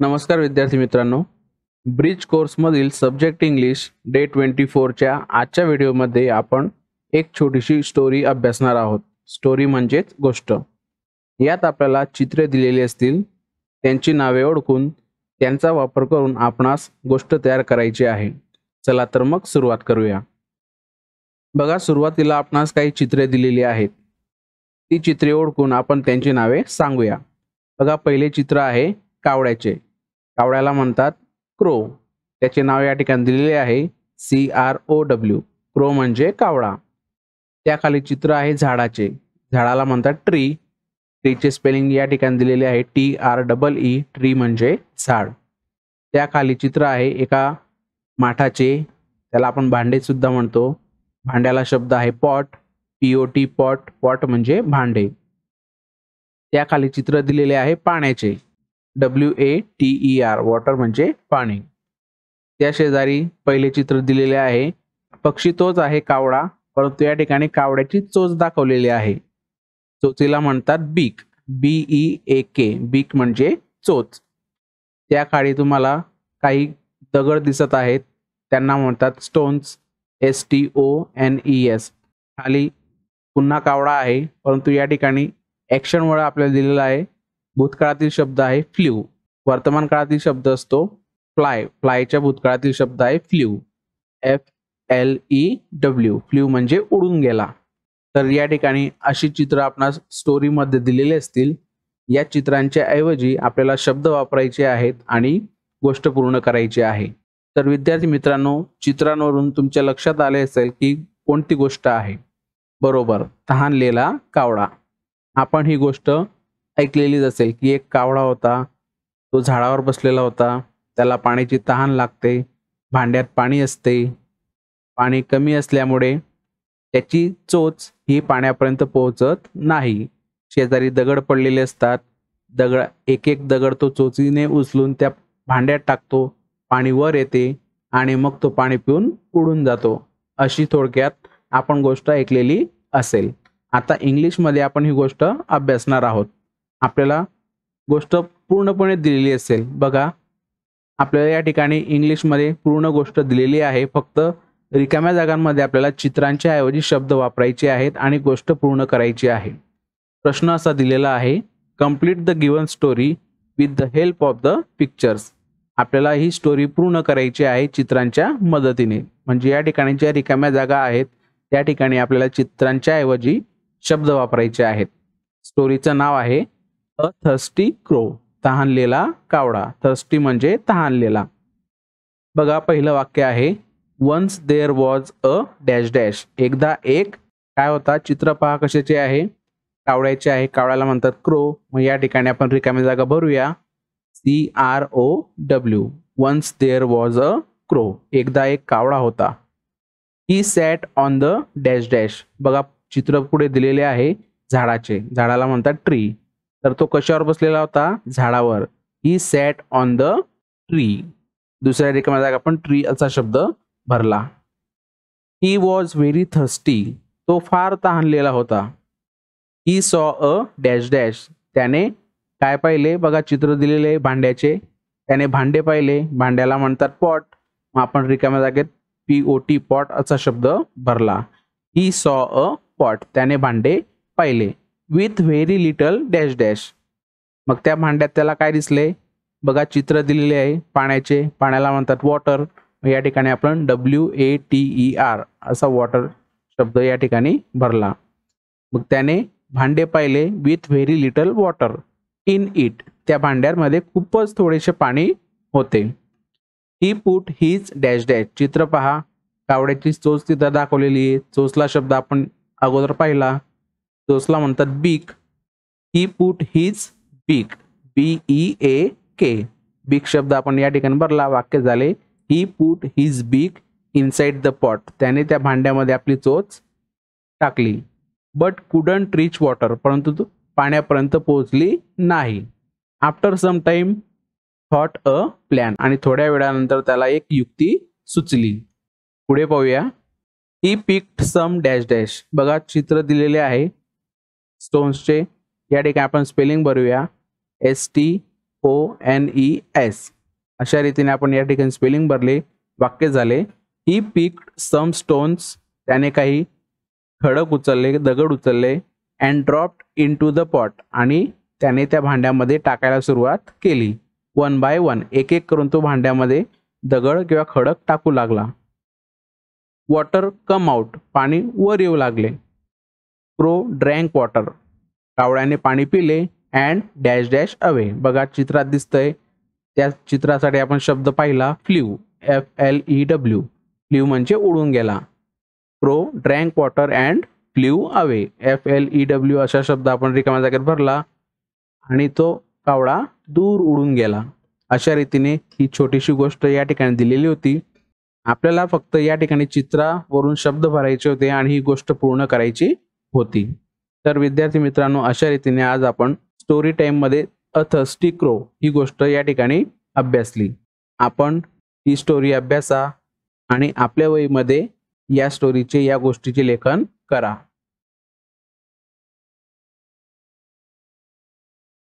नमस्कार विद्यार्थी मित्रांनो. ब्रिज कोर्समधील सब्जेक्ट इंग्लिश डे ट्वेंटी फोरच्या आजच्या व्हिडिओमध्ये आपण एक छोटीशी स्टोरी अभ्यासणार आहोत. स्टोरी म्हणजेच गोष्ट. यात आपल्याला चित्रे दिलेली असतील त्यांची नावे ओळखून त्यांचा वापर करून आपणास गोष्ट तयार करायची आहे. चला तर मग सुरुवात करूया. बघा सुरुवातीला आपणास काही चित्रे दिलेली आहेत. ती चित्रे ओळखून आपण त्यांची नावे सांगूया. बघा पहिले चित्र आहे कावड्याचे कावळ्याला म्हणतात क्रो. त्याचे नाव या ठिकाणी दिलेले आहे C R O W crow म्हणजे कावळा. त्याखाली चित्र आहे झाडाचे. झाडाला म्हणतात ट्री ट्रीचे स्पेलिंग या ठिकाणी दिलेले आहे T R double E tree म्हणजे झाड. त्याखाली चित्र आहे एका माठाचे. त्याला आपण भांडे सुद्धा म्हणतो. भांड्याला शब्द आहे pot P O T pot pot म्हणजे भांडे. त्याखाली चित्र दिलेले आहे पाण्याचे. W A T E R water म्हणजे पाणी. त्या शेजारी पहिले चित्र दिलेले आहे. पक्षी तोच आहे कावडा परंतु या ठिकाणी कावड्याची चोच दाखवलेली आहे. चोचीला म्हणतात beak. B E A K beak म्हणजे चोच. त्या खाली तुम्हाला काही दगड दिसत आहेत. त्यांना म्हणतात stones S T O N E S खाली पुन्हा कावडा आहे परंतु या ठिकाणी ॲक्शनमुळे आपल्याला दिलेला आहे. भूतकाळातील शब्द आहे फ्ल्यू. वर्तमान काळातील शब्द असतो फ्लाय. फ्लायच्या भूतकाळातील शब्द आहे flew. F L E W flew म्हणजे उडून गेला. तर या ठिकाणी अशी चित्र आपणास स्टोरीमध्ये दिलेली असतील. या चित्रांच्या ऐवजी आपल्याला शब्द वापरायचे आहेत आणि गोष्ट पूर्ण करायची आहे. तर विद्यार्थी मित्रांनो चित्रांवरून तुमच्या लक्षात आले असेल की कोणती गोष्ट आहे? बरोबर तहानलेला कावडा आपण ही गोष्ट ऐकलेलीच असेल की एक कावळा होता तो झाडावर बसलेला होता. त्याला पाण्याची तहान लागते भांड्यात पाणी असते. पाणी कमी असल्यामुळे त्याची चोच ही पाण्यापर्यंत पोहोचत नाही. शेजारी दगड पडलेले असतात. दगड एक एक दगड तो चोचीने उचलून त्या भांड्यात टाकतो. पाणी वर येते आणि मग तो पाणी पिऊन उडून जातो. अशी थोडक्यात आपण गोष्ट ऐकलेली असेल. आता इंग्लिशमध्ये आपण ही गोष्ट अभ्यासणार आहोत. आपल्याला गोष्ट पूर्णपणे दिलेली असेल. बघा आपल्याला या ठिकाणी इंग्लिशमध्ये पूर्ण गोष्ट दिलेली आहे. फक्त रिकाम्या जागांमध्ये आपल्याला चित्रांच्या ऐवजी शब्द वापरायचे आहेत आणि गोष्ट पूर्ण करायची आहे. प्रश्न असा दिलेला आहे complete the given story with the help of the pictures आपल्याला ही स्टोरी पूर्ण करायची आहे चित्रांच्या मदतीने. म्हणजे या ठिकाणी ज्या रिकाम्या जागा आहेत त्या ठिकाणी आपल्याला चित्रांच्या ऐवजी शब्द वापरायचे आहेत. स्टोरीचं नाव आहे अ थर्स्टी क्रो तहानलेला कावडा. थर्स्टी म्हणजे तहानलेला. बघा पहिलं वाक्य आहे once there was a dash dash एकदा एक काय होता? चित्र पहा कशाचे आहे? कावड्याचे आहे. कावड्याला म्हणतात क्रो. मग या ठिकाणी आपण रिकामी जागा भरूया. C R O W once there was a crow एकदा एक कावडा होता. He sat on the dash dash बघा चित्र पुढे दिलेले आहे झाडाचे. झाडाला म्हणतात ट्री तर तो कशावर बसलेला होता? झाडावर. He sat on the tree दुसऱ्या रिकाम्या जागा आपण ट्री असा शब्द भरला. ही वॉज व्हेरी थर्स्टी तो फार तहानलेला होता. He saw a dash dash त्याने काय पाहिले? बघा चित्र दिलेले भांड्याचे. त्याने भांडे पाहिले. भांड्याला म्हणतात पॉट मग आपण रिकाम्या जागेत पी ओ टी पॉट असा शब्द भरला. ही सॉ अ पॉट त्याने भांडे पाहिले. With very little dash dash मग त्या भांड्यात त्याला काय दिसले? बघा चित्र दिलेले आहे पाण्याचे. पाण्याला म्हणतात वॉटर या ठिकाणी आपण W A T E R असा वॉटर शब्द या ठिकाणी भरला. मग त्याने भांडे पाहिले with very little water in it त्या भांड्यामध्ये खूपच थोडेसे पाणी होते. He put his dash dash चित्र पहा. कावड्याची चोच तिथं दाखवलेली आहे. चोचला शब्द आपण अगोदर पाहिला. जोसला म्हणतात beak. He put his beak B E A K beak शब्द आपण या ठिकाणी भरला वाक्य झाले. He put his beak inside the pot त्याने त्या भांड्यामध्ये आपली चोच टाकली. बट कुडंट रीच वॉटर परंतु पाण्यापर्यंत पोहोचली नाही. After some time thought a plan आणि थोड्या वेळानंतर त्याला एक युक्ती सुचली. पुढे पाहूया. He picked some dash dash बघा चित्र दिलेले आहे. स्टोन्सचे या ठिकाणी आपण spelling भरूया. S T O N E S अशा रीतीने आपण या ठिकाणी स्पेलिंग भरले वाक्य झाले. ही पीक सम स्टोन्स त्याने काही खडक उचलले दगड उचलले and dropped into the pot आणि त्याने त्या भांड्यामध्ये टाकायला सुरुवात केली. वन बाय वन एक एक करून तो भांड्यामध्ये दगड किंवा खडक टाकू लागला. वॉटर कम आउट पाणी वर येऊ लागले. क्रो ड्रँक वॉटर कावळ्याने पाणी पिले अँड डॅश डॅश अवे बघा चित्रात दिसतंय. त्या चित्रासाठी आपण शब्द पाहिला flew F L E W flew म्हणजे उडून गेला. Crow drank water and flew away F L E W अशा शब्द आपण रिकाम्या जागेत भरला आणि तो कावळा दूर उडून गेला. अशा रीतीने ही छोटीशी गोष्ट या ठिकाणी दिलेली होती. आपल्याला फक्त या ठिकाणी चित्रावरून शब्द भरायचे होते आणि ही गोष्ट पूर्ण करायची होती. तर विद्यार्थी मित्रांनो अशा रीतीने आज आपण स्टोरी टाईममध्ये अथ स्टिक्रो ही गोष्ट या ठिकाणी अभ्यासली. आपण ही स्टोरी अभ्यासा आणि आपल्या वहीमध्ये या स्टोरीचे या गोष्टीचे लेखन करा.